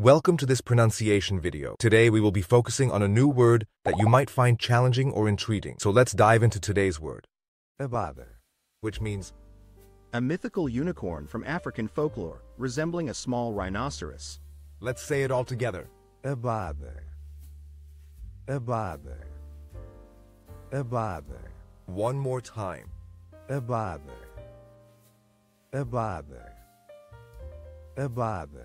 Welcome to this pronunciation video. Today we will be focusing on a new word that you might find challenging or intriguing. So let's dive into today's word, Abada. which means A mythical unicorn from African folklore, resembling a small rhinoceros. let's say it all together. Abada. Abada. Abada. One more time. Abada. Abada. Abada.